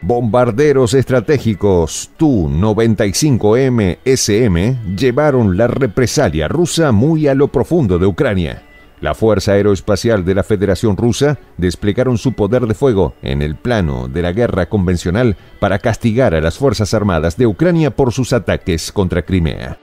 Bombarderos estratégicos Tu-95M SM llevaron la represalia rusa muy a lo profundo de Ucrania. La Fuerza Aeroespacial de la Federación Rusa desplegaron su poder de fuego en el plano de la guerra convencional para castigar a las Fuerzas Armadas de Ucrania por sus ataques contra Crimea.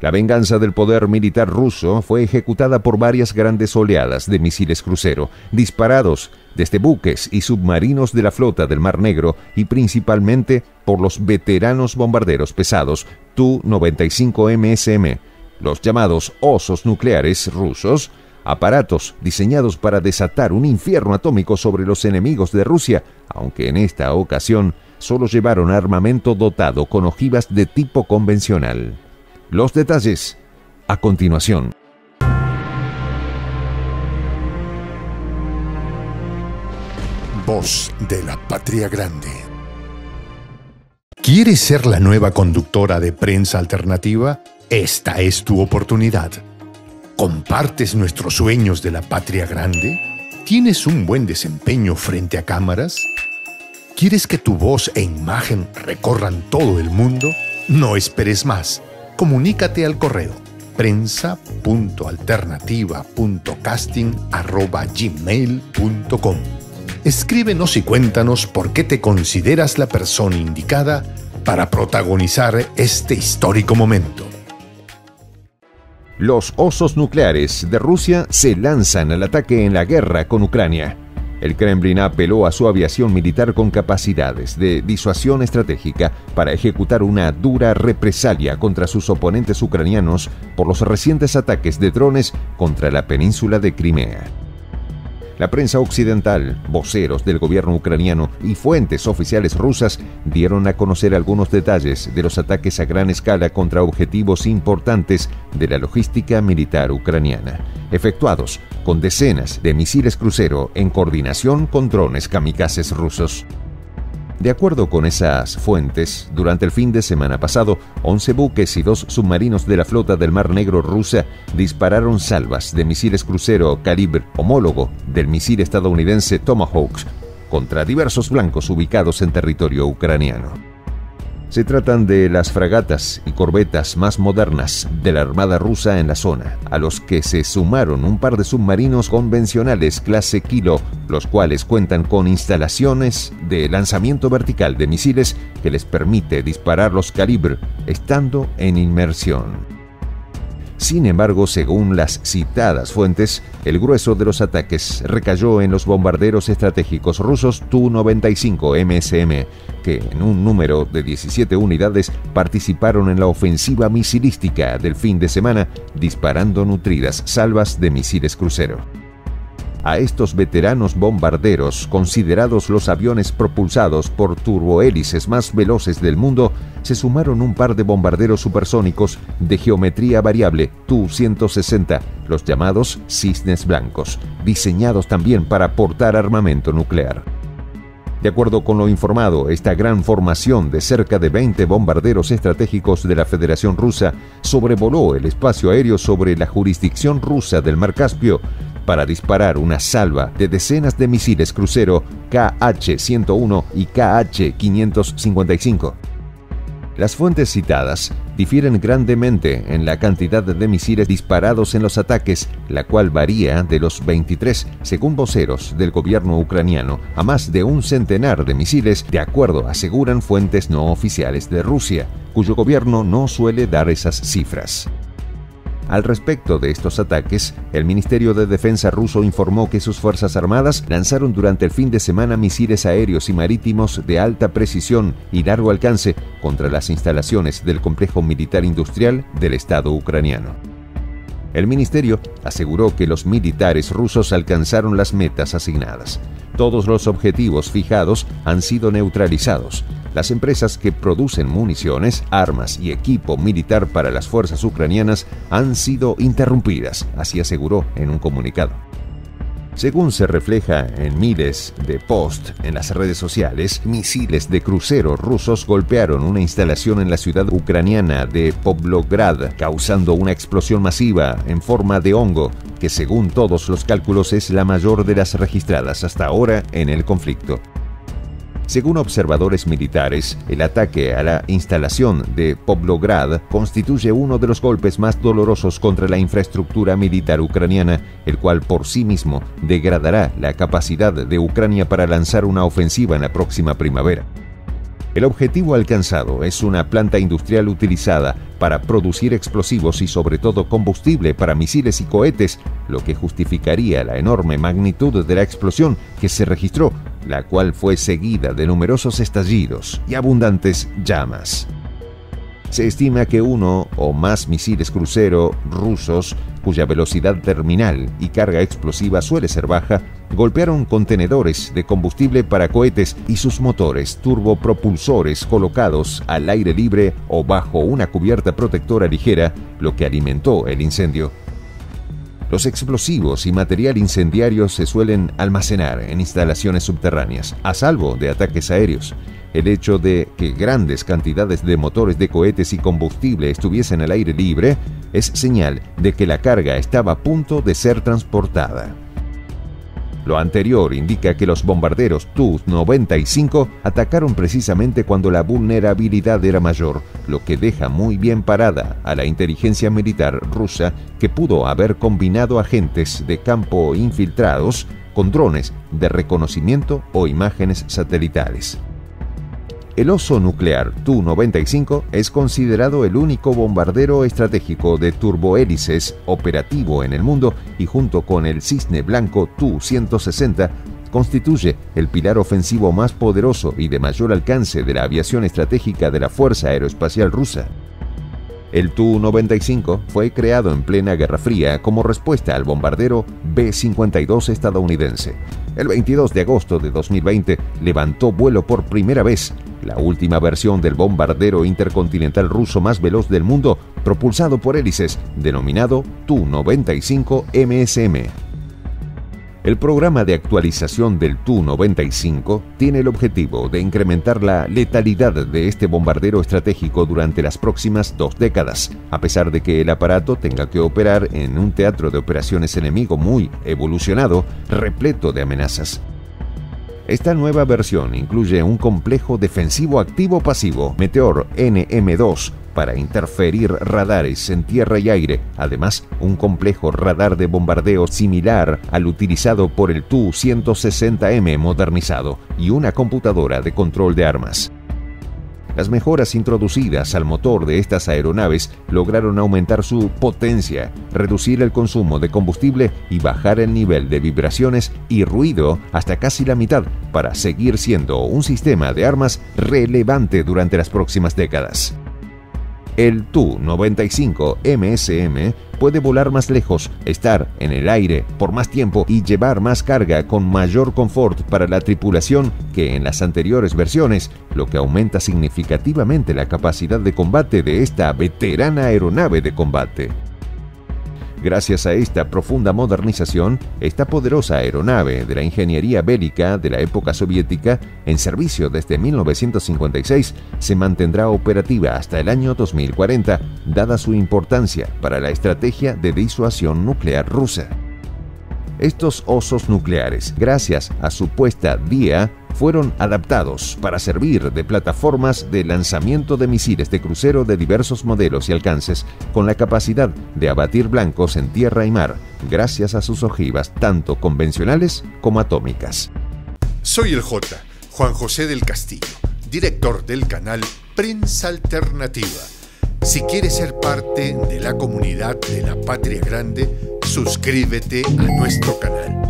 La venganza del poder militar ruso fue ejecutada por varias grandes oleadas de misiles crucero, disparados desde buques y submarinos de la flota del Mar Negro y principalmente por los veteranos bombarderos pesados Tu-95 MSM, los llamados osos nucleares rusos, aparatos diseñados para desatar un infierno atómico sobre los enemigos de Rusia, aunque en esta ocasión solo llevaron armamento dotado con ojivas de tipo convencional. Los detalles a continuación. Voz de la Patria Grande. ¿Quieres ser la nueva conductora de prensa alternativa? Esta es tu oportunidad. ¿Compartes nuestros sueños de la Patria Grande? ¿Tienes un buen desempeño frente a cámaras? ¿Quieres que tu voz e imagen recorran todo el mundo? No esperes más comunícate al correo prensa.alternativa.casting.gmail.com Escríbenos y cuéntanos por qué te consideras la persona indicada para protagonizar este histórico momento. Los osos nucleares de Rusia se lanzan al ataque en la guerra con Ucrania. El Kremlin apeló a su aviación militar con capacidades de disuasión estratégica para ejecutar una dura represalia contra sus oponentes ucranianos por los recientes ataques de drones contra la península de Crimea. La prensa occidental, voceros del gobierno ucraniano y fuentes oficiales rusas dieron a conocer algunos detalles de los ataques a gran escala contra objetivos importantes de la logística militar ucraniana, efectuados con decenas de misiles crucero en coordinación con drones kamikazes rusos. De acuerdo con esas fuentes, durante el fin de semana pasado, 11 buques y dos submarinos de la flota del Mar Negro rusa dispararon salvas de misiles crucero calibre homólogo del misil estadounidense Tomahawk contra diversos blancos ubicados en territorio ucraniano. Se tratan de las fragatas y corbetas más modernas de la Armada rusa en la zona, a los que se sumaron un par de submarinos convencionales clase Kilo, los cuales cuentan con instalaciones de lanzamiento vertical de misiles que les permite disparar los calibre estando en inmersión. Sin embargo, según las citadas fuentes, el grueso de los ataques recayó en los bombarderos estratégicos rusos Tu-95 MSM, que en un número de 17 unidades participaron en la ofensiva misilística del fin de semana, disparando nutridas salvas de misiles crucero. A estos veteranos bombarderos, considerados los aviones propulsados por turbohélices más veloces del mundo, se sumaron un par de bombarderos supersónicos de geometría variable Tu-160, los llamados cisnes blancos, diseñados también para portar armamento nuclear. De acuerdo con lo informado, esta gran formación de cerca de 20 bombarderos estratégicos de la Federación Rusa sobrevoló el espacio aéreo sobre la jurisdicción rusa del Mar Caspio para disparar una salva de decenas de misiles crucero KH-101 y KH-555. Las fuentes citadas difieren grandemente en la cantidad de misiles disparados en los ataques, la cual varía de los 23, según voceros del gobierno ucraniano, a más de un centenar de misiles, de acuerdo aseguran fuentes no oficiales de Rusia, cuyo gobierno no suele dar esas cifras. Al respecto de estos ataques, el Ministerio de Defensa ruso informó que sus Fuerzas Armadas lanzaron durante el fin de semana misiles aéreos y marítimos de alta precisión y largo alcance contra las instalaciones del complejo militar industrial del Estado ucraniano. El ministerio aseguró que los militares rusos alcanzaron las metas asignadas. Todos los objetivos fijados han sido neutralizados las empresas que producen municiones, armas y equipo militar para las fuerzas ucranianas han sido interrumpidas, así aseguró en un comunicado. Según se refleja en miles de posts en las redes sociales, misiles de cruceros rusos golpearon una instalación en la ciudad ucraniana de Poblograd, causando una explosión masiva en forma de hongo, que según todos los cálculos es la mayor de las registradas hasta ahora en el conflicto. Según observadores militares, el ataque a la instalación de Poblograd constituye uno de los golpes más dolorosos contra la infraestructura militar ucraniana, el cual por sí mismo degradará la capacidad de Ucrania para lanzar una ofensiva en la próxima primavera. El objetivo alcanzado es una planta industrial utilizada para producir explosivos y sobre todo combustible para misiles y cohetes, lo que justificaría la enorme magnitud de la explosión que se registró, la cual fue seguida de numerosos estallidos y abundantes llamas. Se estima que uno o más misiles crucero rusos, cuya velocidad terminal y carga explosiva suele ser baja, golpearon contenedores de combustible para cohetes y sus motores turbopropulsores colocados al aire libre o bajo una cubierta protectora ligera, lo que alimentó el incendio. Los explosivos y material incendiario se suelen almacenar en instalaciones subterráneas, a salvo de ataques aéreos. El hecho de que grandes cantidades de motores de cohetes y combustible estuviesen al aire libre es señal de que la carga estaba a punto de ser transportada. Lo anterior indica que los bombarderos Tu-95 atacaron precisamente cuando la vulnerabilidad era mayor, lo que deja muy bien parada a la inteligencia militar rusa que pudo haber combinado agentes de campo infiltrados con drones de reconocimiento o imágenes satelitales. El oso nuclear Tu-95 es considerado el único bombardero estratégico de turbohélices operativo en el mundo y junto con el Cisne Blanco Tu-160 constituye el pilar ofensivo más poderoso y de mayor alcance de la aviación estratégica de la Fuerza Aeroespacial Rusa. El Tu-95 fue creado en plena Guerra Fría como respuesta al bombardero B-52 estadounidense. El 22 de agosto de 2020 levantó vuelo por primera vez la última versión del bombardero intercontinental ruso más veloz del mundo, propulsado por hélices, denominado Tu-95 MSM. El programa de actualización del Tu-95 tiene el objetivo de incrementar la letalidad de este bombardero estratégico durante las próximas dos décadas, a pesar de que el aparato tenga que operar en un teatro de operaciones enemigo muy evolucionado, repleto de amenazas. Esta nueva versión incluye un complejo defensivo activo-pasivo Meteor NM2 para interferir radares en tierra y aire, además un complejo radar de bombardeo similar al utilizado por el Tu-160M modernizado y una computadora de control de armas. Las mejoras introducidas al motor de estas aeronaves lograron aumentar su potencia, reducir el consumo de combustible y bajar el nivel de vibraciones y ruido hasta casi la mitad para seguir siendo un sistema de armas relevante durante las próximas décadas. El Tu-95 MSM puede volar más lejos, estar en el aire por más tiempo y llevar más carga con mayor confort para la tripulación que en las anteriores versiones, lo que aumenta significativamente la capacidad de combate de esta veterana aeronave de combate. Gracias a esta profunda modernización, esta poderosa aeronave de la ingeniería bélica de la época soviética, en servicio desde 1956, se mantendrá operativa hasta el año 2040, dada su importancia para la estrategia de disuasión nuclear rusa. Estos osos nucleares, gracias a su puesta día, fueron adaptados para servir de plataformas de lanzamiento de misiles de crucero de diversos modelos y alcances, con la capacidad de abatir blancos en tierra y mar, gracias a sus ojivas tanto convencionales como atómicas. Soy el J, Juan José del Castillo, director del canal Prensa Alternativa. Si quieres ser parte de la comunidad de la Patria Grande, suscríbete a nuestro canal.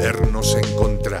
volvernos encontrar.